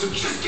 subject